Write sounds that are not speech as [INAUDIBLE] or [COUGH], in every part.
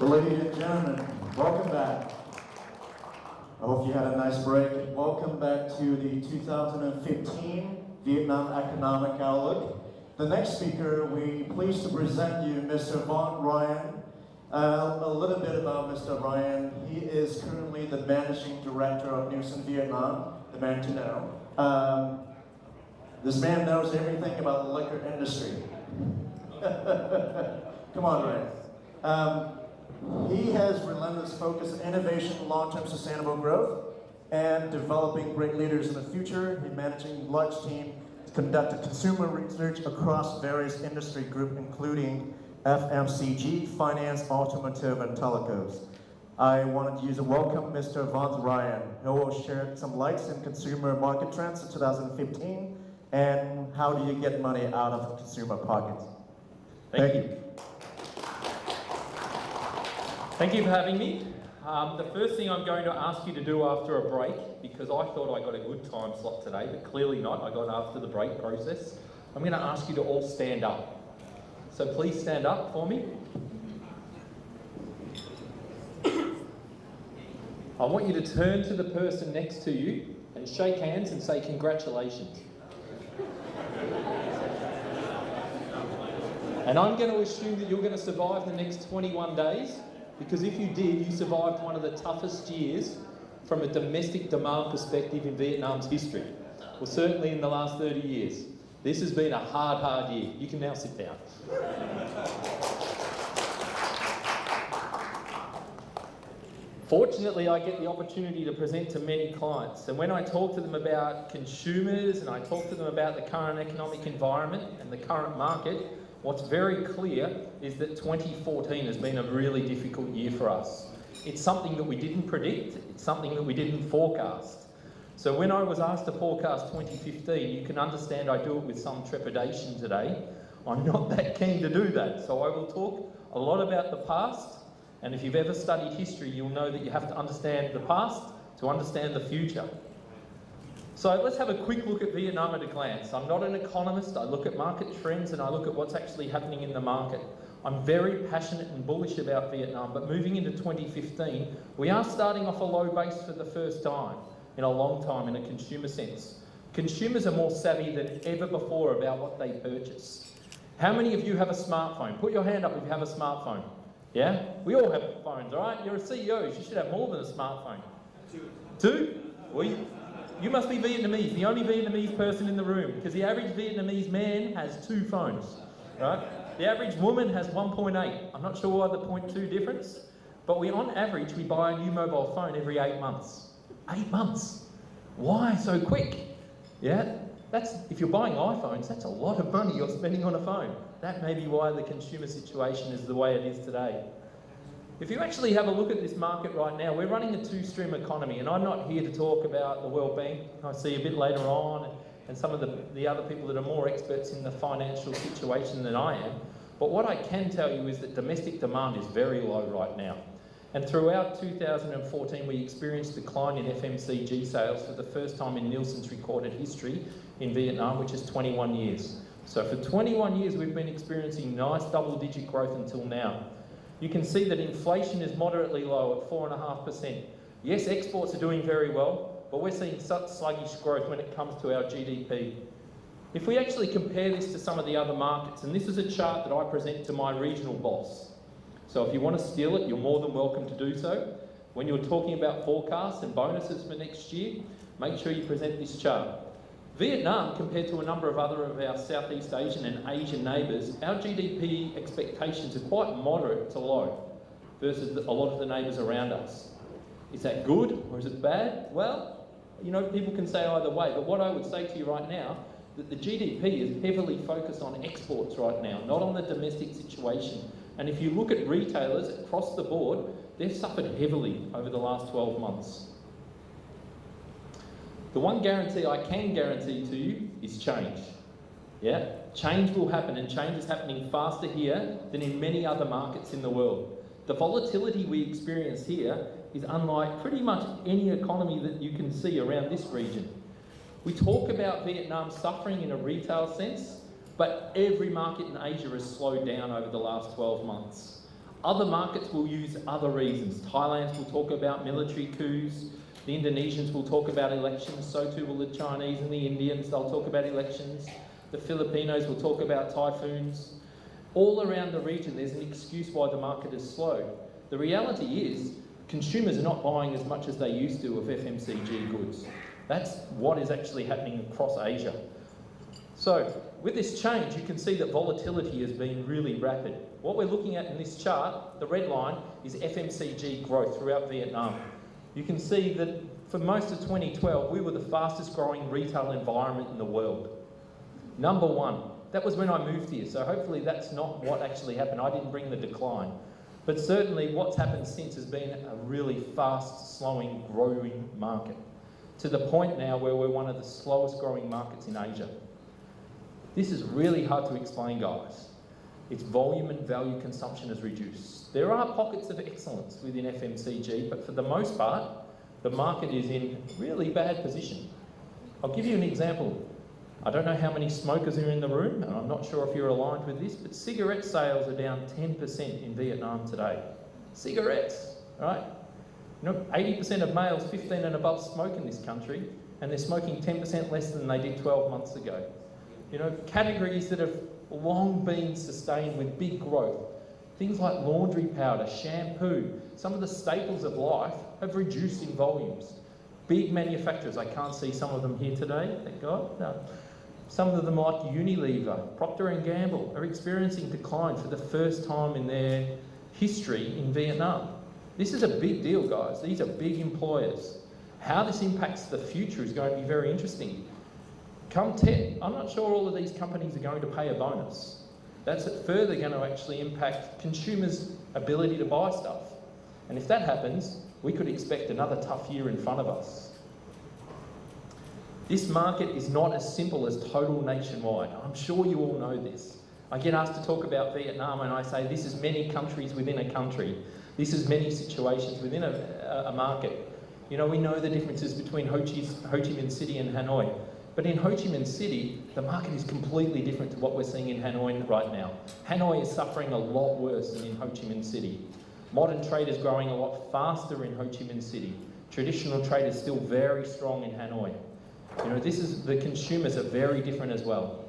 Ladies and gentlemen, welcome back. I hope you had a nice break. Welcome back to the 2015 Vietnam Economic Outlook. The next speaker, we pleased to present you Mr. Vaughan Ryan. Uh, a little bit about Mr. Ryan. He is currently the managing director of Nielsen Vietnam, the man to know. Um, this man knows everything about the liquor industry. [LAUGHS] Come on, Ryan. Um, he has relentless focus on innovation, long-term sustainable growth, and developing great leaders in the future. He's managing large team to conduct consumer research across various industry groups, including FMCG, finance, automotive, and telecoms. I wanted to use a welcome Mr. Vaughan Ryan, who will share some lights in consumer market trends in 2015 and how do you get money out of consumer pockets. Thank, Thank you. Thank you for having me. Um, the first thing I'm going to ask you to do after a break, because I thought I got a good time slot today, but clearly not, I got after the break process, I'm going to ask you to all stand up. So please stand up for me. I want you to turn to the person next to you and shake hands and say congratulations. And I'm going to assume that you're going to survive the next 21 days because if you did, you survived one of the toughest years from a domestic demand perspective in Vietnam's history. Well, certainly in the last 30 years. This has been a hard, hard year. You can now sit down. Fortunately, I get the opportunity to present to many clients. And when I talk to them about consumers and I talk to them about the current economic environment and the current market, What's very clear is that 2014 has been a really difficult year for us. It's something that we didn't predict, it's something that we didn't forecast. So when I was asked to forecast 2015, you can understand I do it with some trepidation today. I'm not that keen to do that. So I will talk a lot about the past, and if you've ever studied history, you'll know that you have to understand the past to understand the future. So let's have a quick look at Vietnam at a glance. I'm not an economist, I look at market trends and I look at what's actually happening in the market. I'm very passionate and bullish about Vietnam, but moving into 2015, we are starting off a low base for the first time in a long time in a consumer sense. Consumers are more savvy than ever before about what they purchase. How many of you have a smartphone? Put your hand up if you have a smartphone. Yeah? We all have phones, all right? You're a CEO, you should have more than a smartphone. Two. Two? We, you must be Vietnamese, the only Vietnamese person in the room, because the average Vietnamese man has two phones, right? The average woman has 1.8. I'm not sure why the 0.2 difference, but we, on average, we buy a new mobile phone every eight months. Eight months. Why so quick? Yeah, that's if you're buying iPhones, that's a lot of money you're spending on a phone. That may be why the consumer situation is the way it is today. If you actually have a look at this market right now, we're running a two-stream economy, and I'm not here to talk about the World Bank. I see a bit later on, and some of the, the other people that are more experts in the financial situation than I am. But what I can tell you is that domestic demand is very low right now. And throughout 2014, we experienced decline in FMCG sales for the first time in Nielsen's recorded history in Vietnam, which is 21 years. So for 21 years, we've been experiencing nice double-digit growth until now you can see that inflation is moderately low at 4.5%. Yes, exports are doing very well, but we're seeing such sluggish growth when it comes to our GDP. If we actually compare this to some of the other markets, and this is a chart that I present to my regional boss. So if you want to steal it, you're more than welcome to do so. When you're talking about forecasts and bonuses for next year, make sure you present this chart. Vietnam, compared to a number of other of our Southeast Asian and Asian neighbours, our GDP expectations are quite moderate to low versus a lot of the neighbours around us. Is that good or is it bad? Well, you know, people can say either way, but what I would say to you right now, that the GDP is heavily focused on exports right now, not on the domestic situation. And if you look at retailers across the board, they've suffered heavily over the last 12 months. The one guarantee I can guarantee to you is change. Yeah? Change will happen, and change is happening faster here than in many other markets in the world. The volatility we experience here is unlike pretty much any economy that you can see around this region. We talk about Vietnam suffering in a retail sense, but every market in Asia has slowed down over the last 12 months. Other markets will use other reasons. Thailand will talk about military coups. The Indonesians will talk about elections. So too will the Chinese and the Indians. They'll talk about elections. The Filipinos will talk about typhoons. All around the region, there's an excuse why the market is slow. The reality is, consumers are not buying as much as they used to of FMCG goods. That's what is actually happening across Asia. So, with this change, you can see that volatility has been really rapid. What we're looking at in this chart, the red line, is FMCG growth throughout Vietnam. You can see that for most of 2012, we were the fastest growing retail environment in the world. Number one. That was when I moved here, so hopefully that's not what actually happened. I didn't bring the decline. But certainly what's happened since has been a really fast, slowing, growing market. To the point now where we're one of the slowest growing markets in Asia. This is really hard to explain, guys. Its volume and value consumption has reduced. There are pockets of excellence within FMCG, but for the most part, the market is in really bad position. I'll give you an example. I don't know how many smokers are in the room, and I'm not sure if you're aligned with this, but cigarette sales are down 10% in Vietnam today. Cigarettes, right? You know, 80% of males 15 and above smoke in this country, and they're smoking 10% less than they did 12 months ago. You know, categories that have long been sustained with big growth. Things like laundry powder, shampoo, some of the staples of life have reduced in volumes. Big manufacturers, I can't see some of them here today, thank God. No. Some of them like Unilever, Procter & Gamble are experiencing decline for the first time in their history in Vietnam. This is a big deal, guys. These are big employers. How this impacts the future is going to be very interesting. Come Tet, I'm not sure all of these companies are going to pay a bonus. That's further going to actually impact consumers' ability to buy stuff. And if that happens, we could expect another tough year in front of us. This market is not as simple as total nationwide. I'm sure you all know this. I get asked to talk about Vietnam and I say this is many countries within a country. This is many situations within a, a market. You know, we know the differences between Ho Chi, Ho Chi Minh City and Hanoi. But in Ho Chi Minh City, the market is completely different to what we're seeing in Hanoi right now. Hanoi is suffering a lot worse than in Ho Chi Minh City. Modern trade is growing a lot faster in Ho Chi Minh City. Traditional trade is still very strong in Hanoi. You know, this is the consumers are very different as well.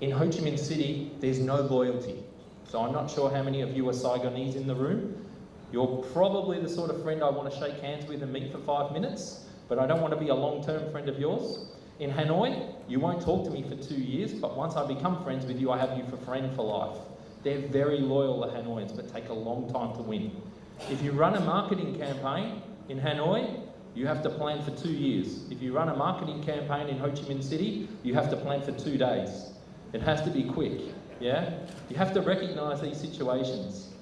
In Ho Chi Minh City, there's no loyalty. So I'm not sure how many of you are Saigonese in the room. You're probably the sort of friend I want to shake hands with and meet for five minutes, but I don't want to be a long-term friend of yours. In Hanoi, you won't talk to me for two years, but once I become friends with you, I have you for friend for life. They're very loyal, the Hanoians, but take a long time to win. If you run a marketing campaign in Hanoi, you have to plan for two years. If you run a marketing campaign in Ho Chi Minh City, you have to plan for two days. It has to be quick, yeah? You have to recognise these situations.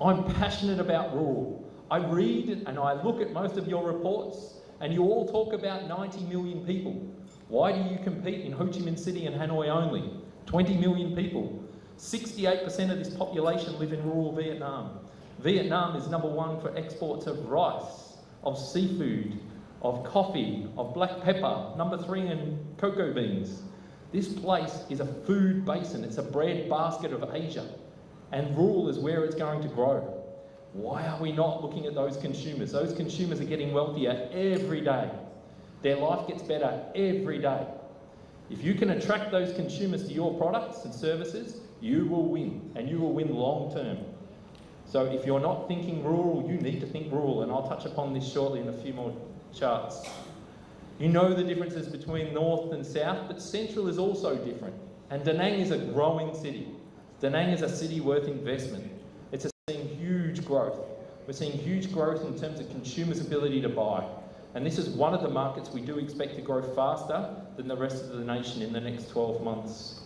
I'm passionate about rural. I read and I look at most of your reports, and you all talk about 90 million people. Why do you compete in Ho Chi Minh City and Hanoi only? 20 million people. 68% of this population live in rural Vietnam. Vietnam is number one for exports of rice, of seafood, of coffee, of black pepper, number three in cocoa beans. This place is a food basin, it's a bread basket of Asia, and rural is where it's going to grow. Why are we not looking at those consumers? Those consumers are getting wealthier every day. Their life gets better every day. If you can attract those consumers to your products and services, you will win, and you will win long term. So if you're not thinking rural, you need to think rural, and I'll touch upon this shortly in a few more charts. You know the differences between north and south, but central is also different. And Da Nang is a growing city. Da Nang is a city worth investment. It's seeing huge growth. We're seeing huge growth in terms of consumers' ability to buy. And this is one of the markets we do expect to grow faster than the rest of the nation in the next 12 months.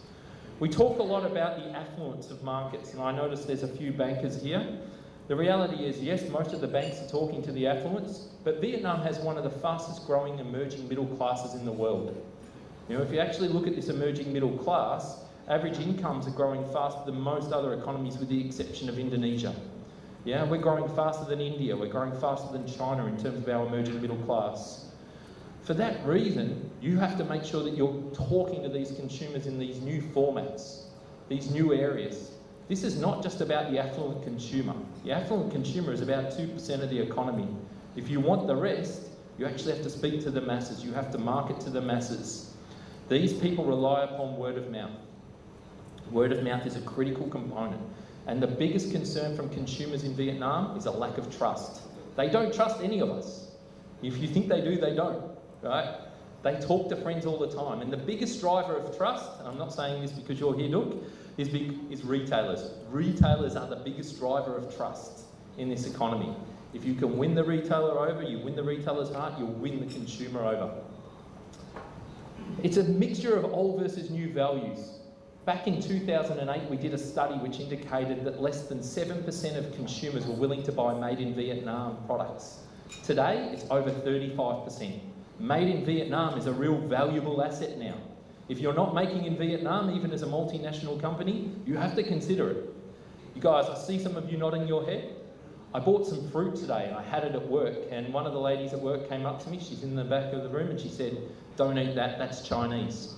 We talk a lot about the affluence of markets, and I notice there's a few bankers here. The reality is, yes, most of the banks are talking to the affluence, but Vietnam has one of the fastest growing emerging middle classes in the world. You know, if you actually look at this emerging middle class, average incomes are growing faster than most other economies with the exception of Indonesia. Yeah, we're growing faster than India, we're growing faster than China in terms of our emerging middle class. For that reason, you have to make sure that you're talking to these consumers in these new formats, these new areas. this is not just about the affluent consumer. The affluent consumer is about 2% of the economy. If you want the rest, you actually have to speak to the masses, you have to market to the masses. These people rely upon word of mouth. Word of mouth is a critical component. And the biggest concern from consumers in Vietnam is a lack of trust. They don't trust any of us. If you think they do, they don't, right? They talk to friends all the time. And the biggest driver of trust, and I'm not saying this because you're here, Duke, is, big, is retailers. Retailers are the biggest driver of trust in this economy. If you can win the retailer over, you win the retailer's heart, you'll win the consumer over. It's a mixture of old versus new values. Back in 2008, we did a study which indicated that less than 7% of consumers were willing to buy made in Vietnam products. Today, it's over 35%. Made in Vietnam is a real valuable asset now. If you're not making in Vietnam, even as a multinational company, you have to consider it. You guys, I see some of you nodding your head. I bought some fruit today and I had it at work, and one of the ladies at work came up to me. She's in the back of the room and she said, Don't eat that, that's Chinese.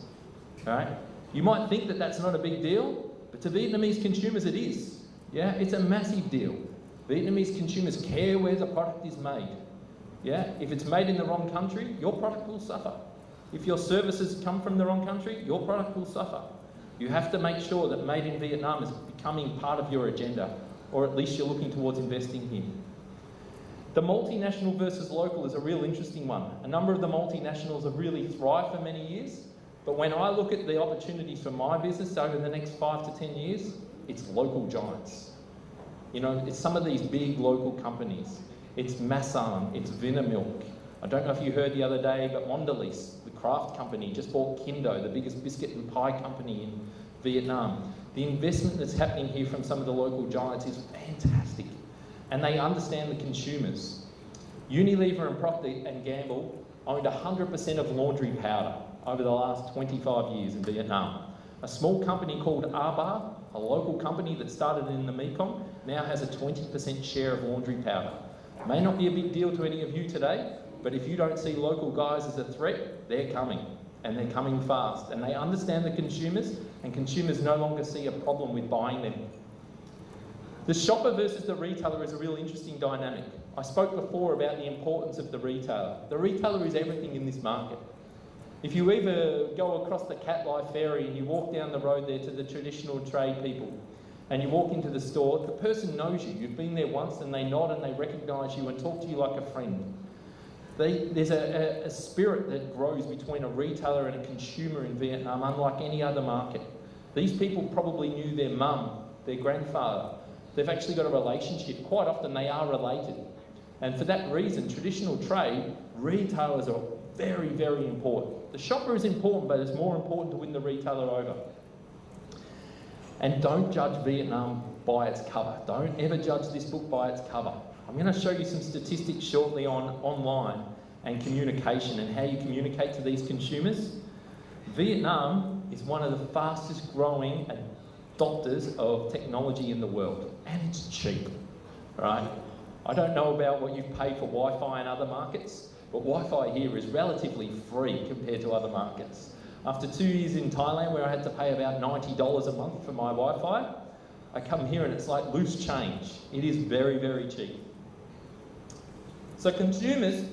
All right? You might think that that's not a big deal, but to Vietnamese consumers it is. Yeah, it's a massive deal. Vietnamese consumers care where the product is made. Yeah, if it's made in the wrong country, your product will suffer. If your services come from the wrong country, your product will suffer. You have to make sure that made in Vietnam is becoming part of your agenda, or at least you're looking towards investing here. The multinational versus local is a real interesting one. A number of the multinationals have really thrived for many years, but when I look at the opportunities for my business over the next five to 10 years, it's local giants. You know, it's some of these big local companies. It's Masan, it's Vinamilk. I don't know if you heard the other day, but Mondelez, the Kraft company, just bought Kinh Do, the biggest biscuit and pie company in Vietnam. The investment that's happening here from some of the local giants is fantastic. And they understand the consumers. Unilever and Procter and Gamble owned 100% of laundry powder over the last 25 years in Vietnam. A small company called Arbar, a local company that started in the Mekong, now has a 20% share of laundry powder. May not be a big deal to any of you today, but if you don't see local guys as a threat, they're coming. And they're coming fast. And they understand the consumers, and consumers no longer see a problem with buying them. The shopper versus the retailer is a real interesting dynamic. I spoke before about the importance of the retailer. The retailer is everything in this market. If you ever go across the Cat Lai ferry and you walk down the road there to the traditional trade people, and you walk into the store, the person knows you. You've been there once and they nod and they recognise you and talk to you like a friend. They, there's a, a, a, spirit that grows between a retailer and a consumer in Vietnam, unlike any other market. These people probably knew their mum, their grandfather. They've actually got a relationship. Quite often they are related. And for that reason, traditional trade, retailers are very, very important. The shopper is important, but it's more important to win the retailer over. And don't judge Vietnam by its cover. Don't ever judge this book by its cover. I'm going to show you some statistics shortly on online and communication and how you communicate to these consumers. Vietnam is one of the fastest growing adopters of technology in the world, and it's cheap, right? I don't know about what you pay for Wi-Fi in other markets, but Wi-Fi here is relatively free compared to other markets. After two years in Thailand where I had to pay about $90 a month for my Wi-Fi, I come here and it's like loose change. It is very, very cheap. So consumers,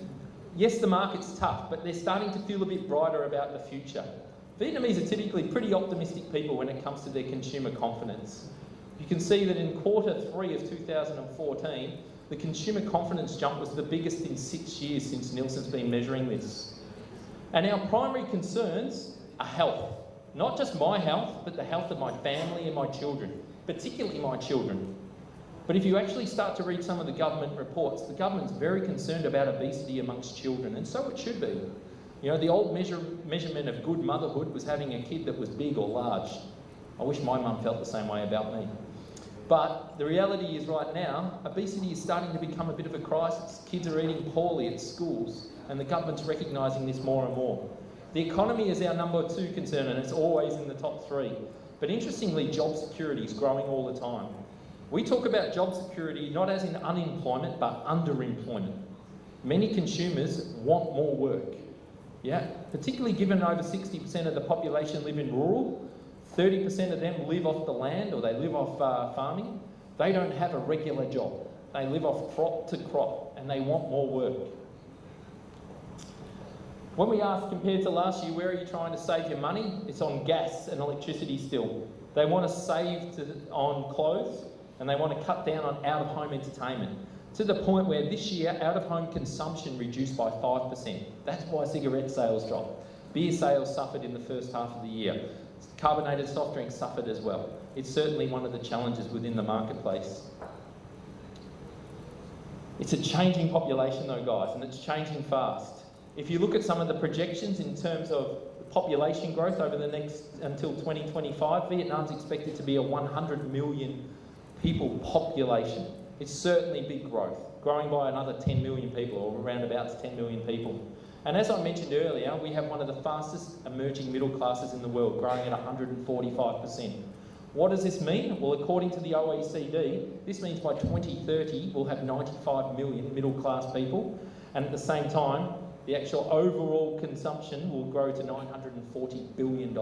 yes, the market's tough, but they're starting to feel a bit brighter about the future. Vietnamese are typically pretty optimistic people when it comes to their consumer confidence. You can see that in quarter three of 2014, the consumer confidence jump was the biggest in six years since Nielsen's been measuring this. And our primary concerns are health. Not just my health, but the health of my family and my children, particularly my children. But if you actually start to read some of the government reports, the government's very concerned about obesity amongst children, and so it should be. You know, the old measure, measurement of good motherhood was having a kid that was big or large. I wish my mum felt the same way about me. But the reality is, right now, obesity is starting to become a bit of a crisis. Kids are eating poorly at schools, and the government's recognising this more and more. The economy is our number two concern, and it's always in the top three. But interestingly, job security is growing all the time. We talk about job security not as in unemployment, but underemployment. Many consumers want more work. Yeah, particularly given over 60% of the population live in rural, 30% of them live off the land or they live off uh, farming. They don't have a regular job. They live off crop to crop and they want more work. When we ask compared to last year, where are you trying to save your money? It's on gas and electricity still. They want to save to, on clothes and they want to cut down on out of home entertainment to the point where this year out of home consumption reduced by 5%. That's why cigarette sales dropped. Beer sales suffered in the first half of the year. Carbonated soft drinks suffered as well. It's certainly one of the challenges within the marketplace. It's a changing population though, guys, and it's changing fast. If you look at some of the projections in terms of population growth over the next until 2025, Vietnam's expected to be a 100 million people population. It's certainly big growth, growing by another 10 million people, or around about 10 million people. And as I mentioned earlier, we have one of the fastest emerging middle classes in the world, growing at 145%. What does this mean? Well, according to the OECD, this means by 2030 we'll have 95 million middle class people, and at the same time, the actual overall consumption will grow to $940 billion.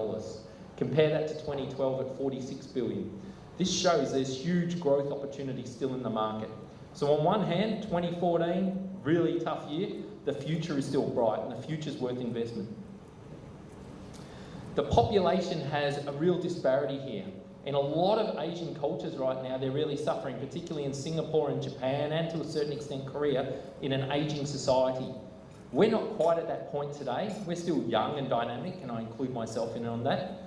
Compare that to 2012 at 46 billion. This shows there's huge growth opportunity still in the market. So on one hand, 2014, really tough year, the future is still bright and the future is worth investment. The population has a real disparity here. In a lot of Asian cultures right now, they're really suffering, particularly in Singapore and Japan, and to a certain extent Korea, in an ageing society. We're not quite at that point today. We're still young and dynamic, and I include myself in on that.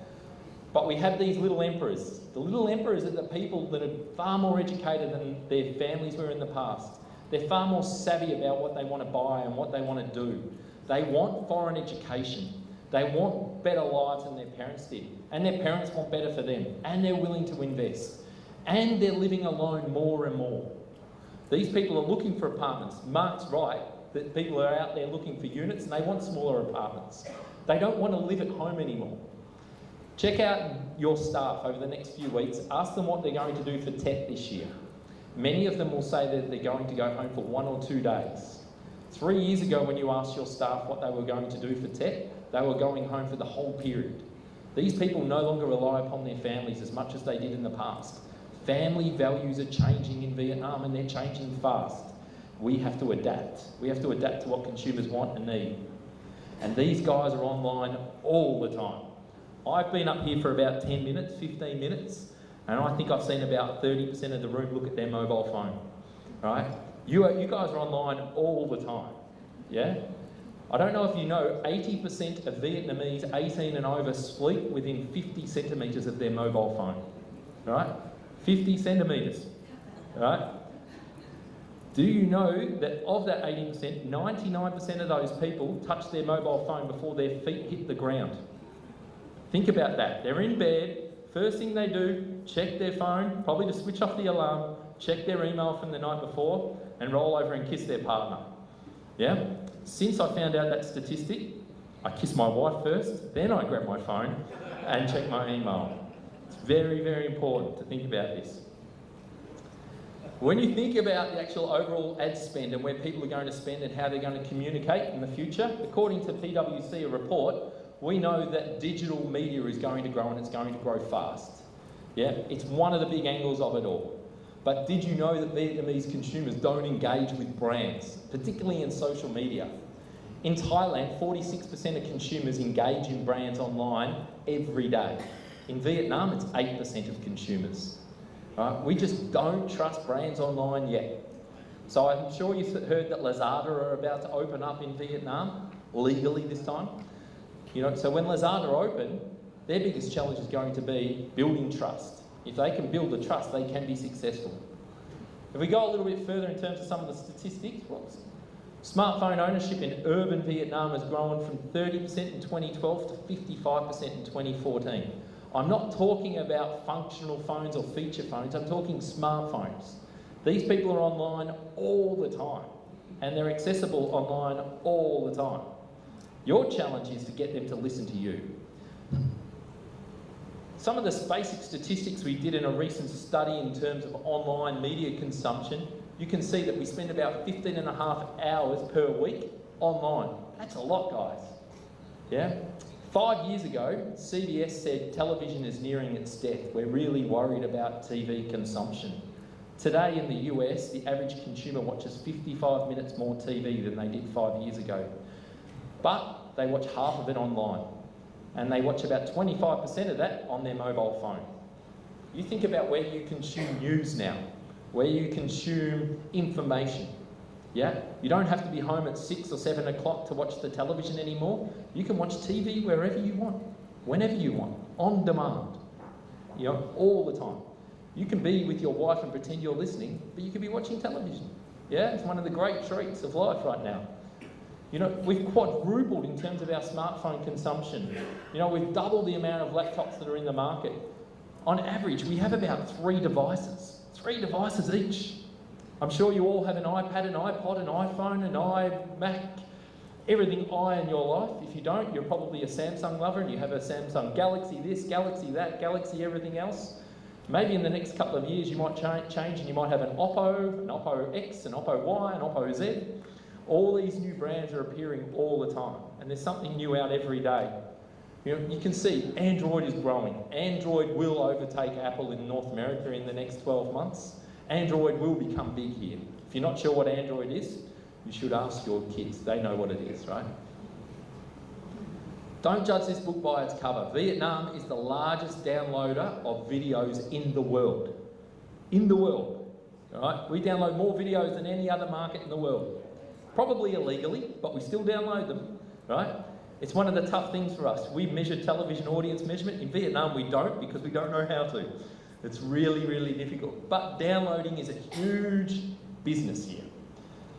But we have these little emperors. The little emperors are the people that are far more educated than their families were in the past. They're far more savvy about what they want to buy and what they want to do. They want foreign education. They want better lives than their parents did. And their parents want better for them. And they're willing to invest. And they're living alone more and more. These people are looking for apartments. Mark's right that people are out there looking for units and they want smaller apartments. They don't want to live at home anymore. Check out your staff over the next few weeks. Ask them what they're going to do for Tet this year. Many of them will say that they're going to go home for one or two days. Three years ago, when you asked your staff what they were going to do for Tet, they were going home for the whole period. These people no longer rely upon their families as much as they did in the past. Family values are changing in Vietnam and they're changing fast. We have to adapt. We have to adapt to what consumers want and need. And these guys are online all the time. I've been up here for about 10 minutes, 15 minutes, and I think I've seen about 30% of the room look at their mobile phone. Right? You, are, you guys are online all the time. Yeah? I don't know if you know, 80% of Vietnamese 18 and over sleep within 50 centimetres of their mobile phone. Right? 50 centimetres. Right? Do you know that of that 80%, 99% of those people touch their mobile phone before their feet hit the ground? Think about that. They're in bed, first thing they do, check their phone, probably to switch off the alarm, check their email from the night before, and roll over and kiss their partner. Yeah? Since I found out that statistic, I kiss my wife first, then I grab my phone and check my email. It's very, very important to think about this. When you think about the actual overall ad spend and where people are going to spend and how they're going to communicate in the future, according to PwC, a report, we know that digital media is going to grow and it's going to grow fast. Yeah, it's one of the big angles of it all. But did you know that Vietnamese consumers don't engage with brands, particularly in social media? In Thailand, 46% of consumers engage in brands online every day. In Vietnam, it's 8% of consumers. Right? We just don't trust brands online yet. So I'm sure you've heard that Lazada are about to open up in Vietnam, legally this time. You know, so when Lazada open, their biggest challenge is going to be building trust. If they can build the trust, they can be successful. If we go a little bit further in terms of some of the statistics, smartphone ownership in urban Vietnam has grown from 30% in 2012 to 55% in 2014. I'm not talking about functional phones or feature phones, I'm talking smartphones. These people are online all the time and they're accessible online all the time. Your challenge is to get them to listen to you. Some of the basic statistics we did in a recent study in terms of online media consumption, you can see that we spend about 15 and a half hours per week online. That's a lot, guys. Yeah? Five years ago, CBS said television is nearing its death. We're really worried about TV consumption. Today in the US, the average consumer watches 55 minutes more TV than they did five years ago. But they watch half of it online. And they watch about 25% of that on their mobile phone. You think about where you consume news now, where you consume information. Yeah? You don't have to be home at six or seven o'clock to watch the television anymore. You can watch TV wherever you want, whenever you want, on demand. You know, all the time. You can be with your wife and pretend you're listening, but you could be watching television. Yeah? It's one of the great treats of life right now. You know, we've quadrupled in terms of our smartphone consumption. You know, we've doubled the amount of laptops that are in the market. On average, we have about three devices, three devices each. I'm sure you all have an iPad, an iPod, an iPhone, an iMac, everything i in your life. If you don't, you're probably a Samsung lover and you have a Samsung Galaxy this, Galaxy that, Galaxy everything else. Maybe in the next couple of years you might cha- change and you might have an Oppo, an Oppo X, an Oppo Y, an Oppo Z. All these new brands are appearing all the time, and there's something new out every day. You, know, you can see Android is growing. Android will overtake Apple in North America in the next 12 months. Android will become big here. If you're not sure what Android is, you should ask your kids. They know what it is, right? Don't judge this book by its cover. Vietnam is the largest downloader of videos in the world. In the world. Right? We download more videos than any other market in the world probably illegally, but we still download them, right? It's one of the tough things for us. We measure television audience measurement. In Vietnam, we don't because we don't know how to. It's really, really difficult. But downloading is a huge business here.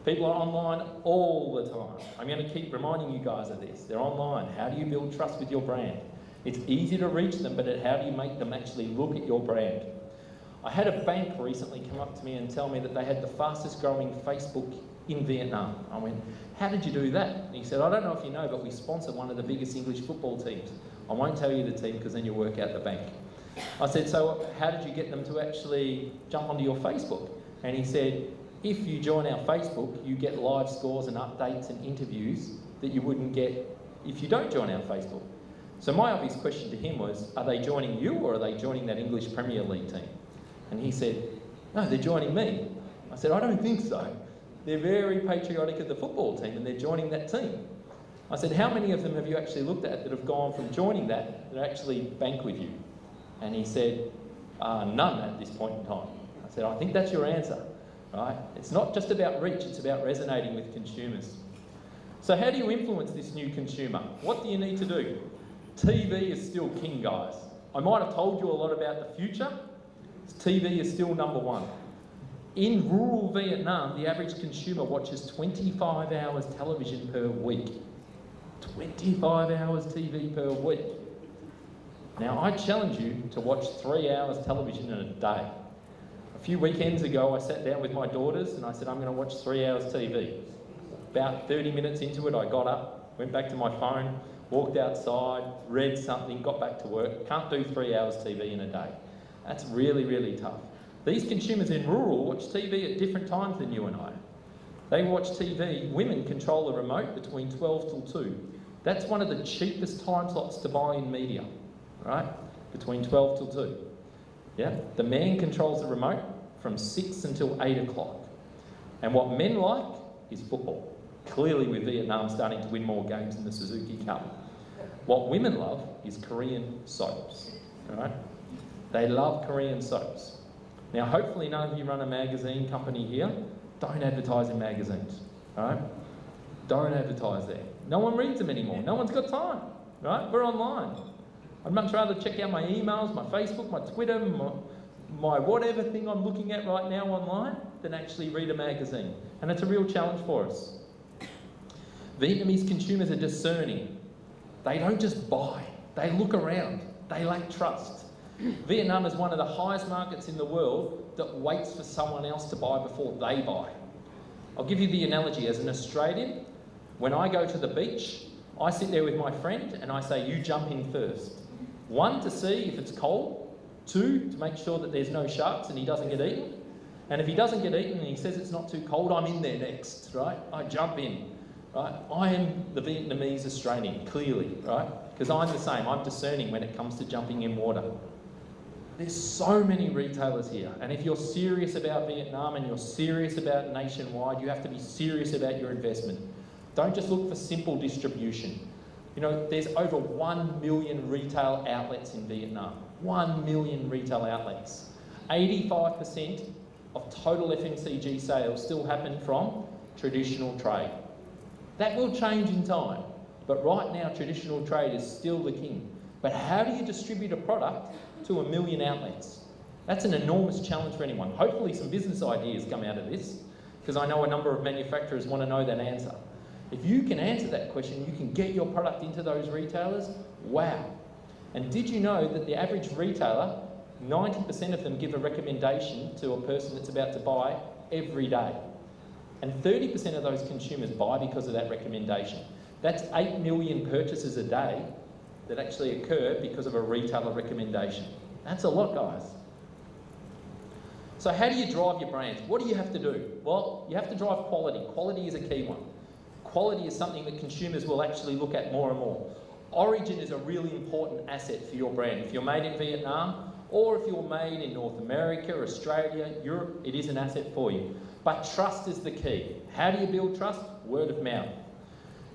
People are online all the time. I'm going to keep reminding you guys of this. They're online. How do you build trust with your brand? It's easy to reach them, but how do you make them actually look at your brand? I had a bank recently come up to me and tell me that they had the fastest growing Facebook in Vietnam. I went, How did you do that? And he said, I don't know if you know, but we sponsor one of the biggest English football teams. I won't tell you the team because then you'll work out the bank. I said, So how did you get them to actually jump onto your Facebook? And he said, If you join our Facebook, you get live scores and updates and interviews that you wouldn't get if you don't join our Facebook. So my obvious question to him was, Are they joining you or are they joining that English Premier League team? And he said, No, they're joining me. I said, I don't think so. They're very patriotic of the football team and they're joining that team. I said, How many of them have you actually looked at that have gone from joining that that actually bank with you? And he said, uh, None at this point in time. I said, I think that's your answer. Right? It's not just about reach, it's about resonating with consumers. So, how do you influence this new consumer? What do you need to do? TV is still king, guys. I might have told you a lot about the future. TV is still number one. In rural Vietnam, the average consumer watches 25 hours television per week. 25 hours TV per week. Now, I challenge you to watch three hours television in a day. A few weekends ago, I sat down with my daughters and I said, I'm going to watch three hours TV. About 30 minutes into it, I got up, went back to my phone, walked outside, read something, got back to work. Can't do three hours TV in a day. That's really, really tough. These consumers in rural watch TV at different times than you and I. They watch TV, women control the remote between 12 till 2. That's one of the cheapest time slots to buy in media, right? Between 12 till 2. Yeah? The man controls the remote from 6 until 8 o'clock. And what men like is football. Clearly, with Vietnam starting to win more games in the Suzuki Cup. What women love is Korean soaps, right? They love Korean soaps. Now, hopefully, none of you run a magazine company here. Don't advertise in magazines, right? Don't advertise there. No one reads them anymore. No one's got time, right? We're online. I'd much rather check out my emails, my Facebook, my Twitter, my, my whatever thing I'm looking at right now online than actually read a magazine. And it's a real challenge for us. Vietnamese consumers are discerning. They don't just buy, they look around, they lack trust. Vietnam is one of the highest markets in the world that waits for someone else to buy before they buy. I'll give you the analogy as an Australian, when I go to the beach, I sit there with my friend and I say, You jump in first. One, to see if it's cold. Two, to make sure that there's no sharks and he doesn't get eaten. And if he doesn't get eaten and he says it's not too cold, I'm in there next, right? I jump in, right? I am the Vietnamese Australian, clearly, right? because I'm the same. I'm discerning when it comes to jumping in water. There's so many retailers here, and if you're serious about Vietnam and you're serious about nationwide, you have to be serious about your investment. Don't just look for simple distribution. You know, there's over 1 million retail outlets in Vietnam. 1 million retail outlets. 85% of total FMCG sales still happen from traditional trade. That will change in time, but right now traditional trade is still the king. But how do you distribute a product to a million outlets? That's an enormous challenge for anyone. Hopefully some business ideas come out of this, because I know a number of manufacturers want to know that answer. If you can answer that question, you can get your product into those retailers, wow. And did you know that the average retailer, 90% of them give a recommendation to a person that's about to buy every day. And 30% of those consumers buy because of that recommendation. That's 8 million purchases a day that actually occur because of a retailer recommendation. That's a lot, guys. So, how do you drive your brands? What do you have to do? Well, you have to drive quality. Quality is a key one. Quality is something that consumers will actually look at more and more. Origin is a really important asset for your brand. If you're made in Vietnam, or if you're made in North America, Australia, Europe, it is an asset for you. But trust is the key. How do you build trust? Word of mouth.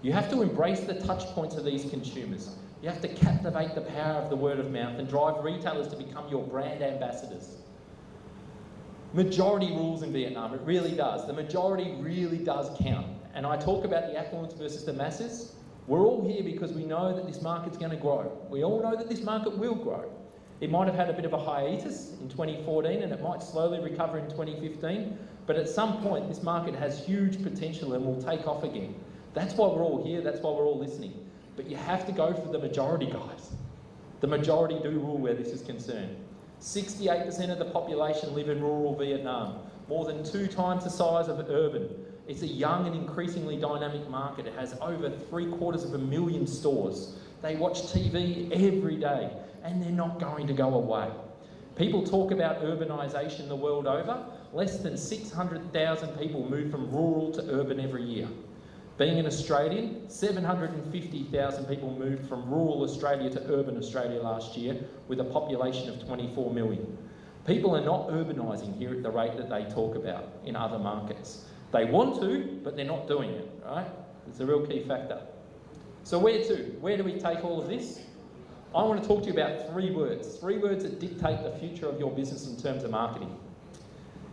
You have to embrace the touch points of these consumers. You have to captivate the power of the word of mouth and drive retailers to become your brand ambassadors. Majority rules in Vietnam, it really does. The majority really does count. And I talk about the affluence versus the masses. We're all here because we know that this market's going to grow. We all know that this market will grow. It might have had a bit of a hiatus in 2014 and it might slowly recover in 2015, but at some point this market has huge potential and will take off again. That's why we're all here, that's why we're all listening. But you have to go for the majority, guys. The majority do rule where this is concerned. 68% of the population live in rural Vietnam, more than two times the size of urban. It's a young and increasingly dynamic market. It has over three quarters of a million stores. They watch TV every day and they're not going to go away. People talk about urbanisation the world over. Less than 600,000 people move from rural to urban every year. Being an Australian, 750,000 people moved from rural Australia to urban Australia last year with a population of 24 million. People are not urbanising here at the rate that they talk about in other markets. They want to, but they're not doing it, right? It's a real key factor. So where to? Where do we take all of this? I want to talk to you about three words, three words that dictate the future of your business in terms of marketing.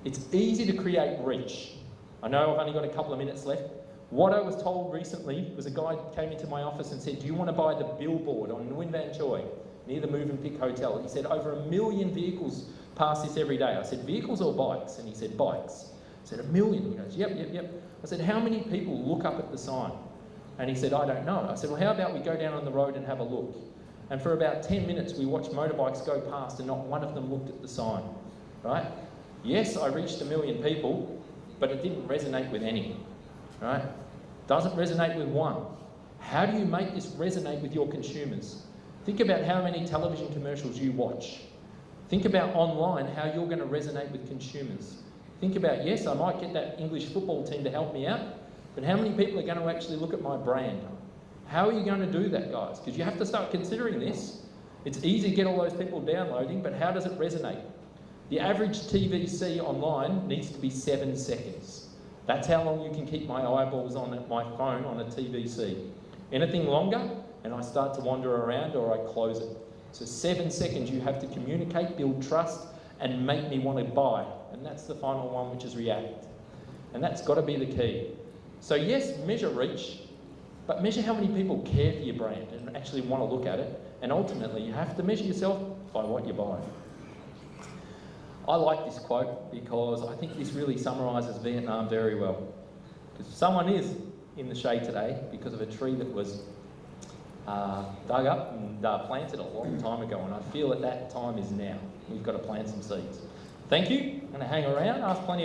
It's easy to create reach. I know I've only got a couple of minutes left. What I was told recently was a guy came into my office and said, Do you want to buy the billboard on Nguyen Van Troi near the Movenpick Hotel? He said, Over a million vehicles pass this every day. I said, Vehicles or bikes? And he said, Bikes. I said, A million. He goes, Yep, yep, yep. I said, How many people look up at the sign? And he said, I don't know. I said, Well, how about we go down on the road and have a look? And for about 10 minutes, we watched motorbikes go past and not one of them looked at the sign, right? Yes, I reached a million people, but it didn't resonate with any, right? Doesn't resonate with one. How do you make this resonate with your consumers? Think about how many television commercials you watch. Think about online how you're going to resonate with consumers. Think about, yes, I might get that English football team to help me out, but how many people are going to actually look at my brand? How are you going to do that, guys? Because you have to start considering this. It's easy to get all those people downloading, but how does it resonate? The average TVC online needs to be seven seconds. That's how long you can keep my eyeballs on my phone on a TVC. Anything longer, and I start to wander around or I close it. So seven seconds you have to communicate, build trust, and make me want to buy. And that's the final one, which is react. And that's got to be the key. So yes, measure reach, but measure how many people care for your brand and actually want to look at it. And ultimately, you have to measure yourself by what you buy. I like this quote because I think this really summarises Vietnam very well. Because someone is in the shade today because of a tree that was uh, dug up and uh, planted a long [CLEARS THROAT] time ago, and I feel that that time is now. We've got to plant some seeds. Thank you. I'm going to hang around, ask plenty